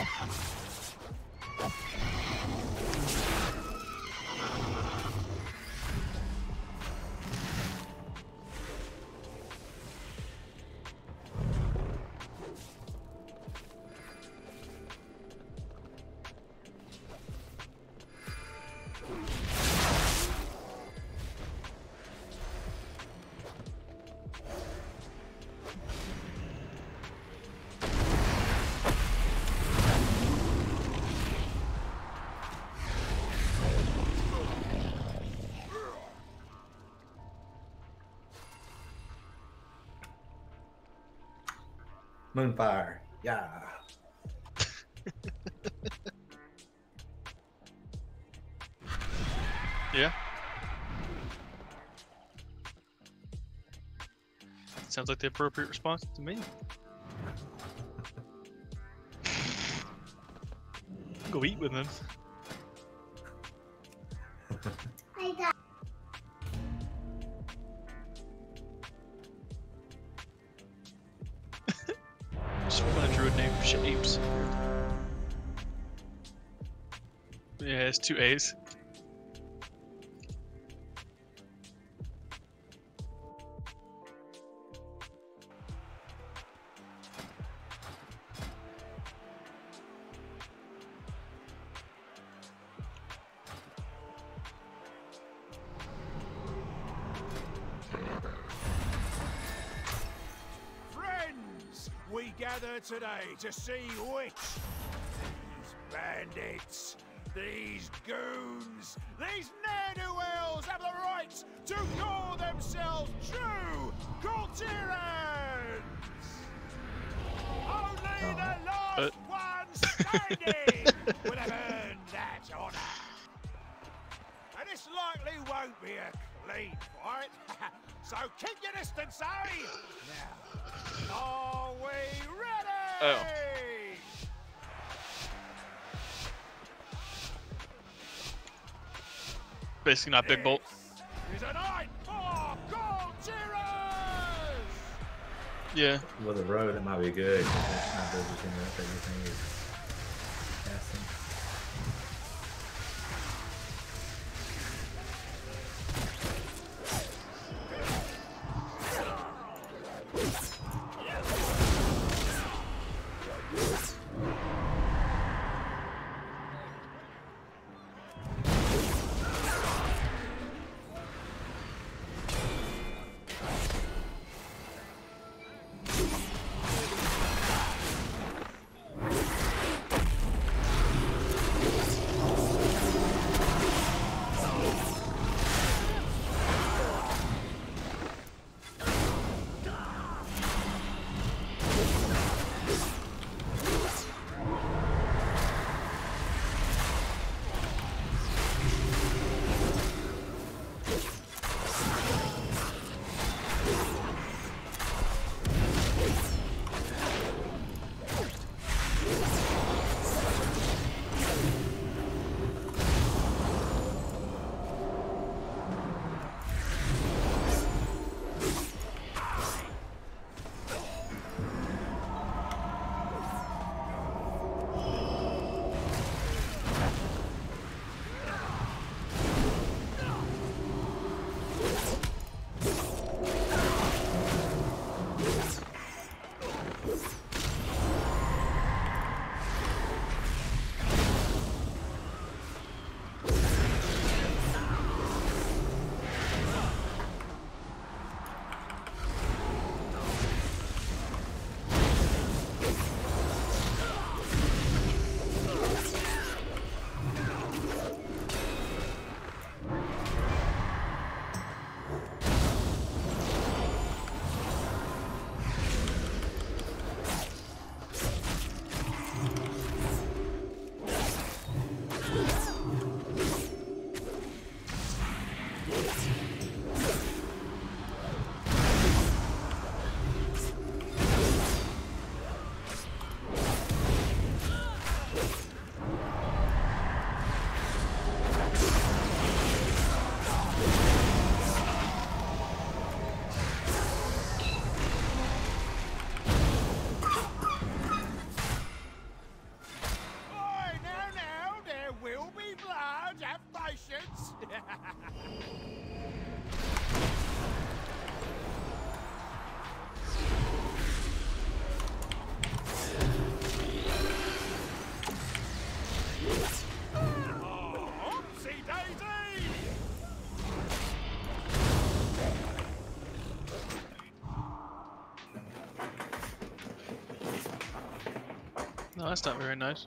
Vision. Moonfire. Yeah. Yeah. Sounds like the appropriate response to me. Go eat with them. Yeah, it's two A's. Friends, we gather today to see which these bandits, these goons, these ne'er-do-wells have the right to call themselves true Courtierans! Only the last Uh. one standing would have earned that honor. And this likely won't be a clean fight. so keep your distance, eh? Now, are we ready? Oh. Basically not big bolt. This is a night for Courtierers! Yeah. With a road, it might be good. 'cause It's not good patience. No, that's not very nice.